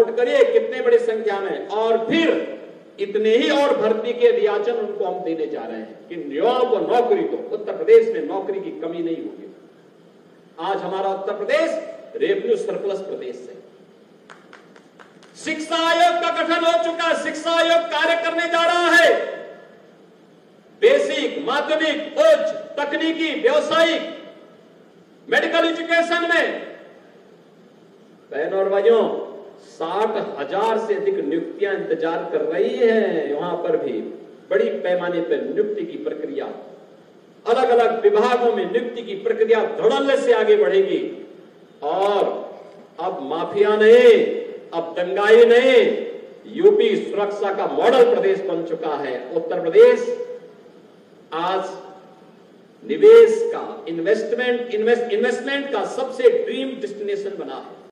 Note करिए, कितने बड़ी संख्या में। और फिर इतने ही और भर्ती के रियाचन उनको हम देने जा रहे हैं कि युवाओं को नौकरी दो उत्तर प्रदेश में नौकरी की कमी नहीं होगी। आज हमारा उत्तर प्रदेश रेवेन्यू सरप्लस प्रदेश है शिक्षा आयोग का गठन हो चुका है, शिक्षा आयोग कार्य करने जा रहा है। बेसिक, माध्यमिक, उच्च, तकनीकी, व्यवसायिक मेडिकल एजुकेशन में। बहनों और भाइयों साठ हज़ार से अधिक नियुक्तियाँ इंतज़ार कर रही हैं। वहाँ पर भी बड़ी पैमाने पर नियुक्ति की प्रक्रिया। अलग अलग विभागों में नियुक्ति की प्रक्रिया धड़ल्ले से आगे बढ़ेगी। और अब माफिया नहीं, अब दंगाई नहीं। यूपी सुरक्षा का मॉडल प्रदेश बन चुका है। उत्तर प्रदेश आज निवेश का इन्वेस्टमेंट इन्वेस्ट इन्वेस्टमेंट का सबसे ड्रीम डेस्टिनेशन बना है।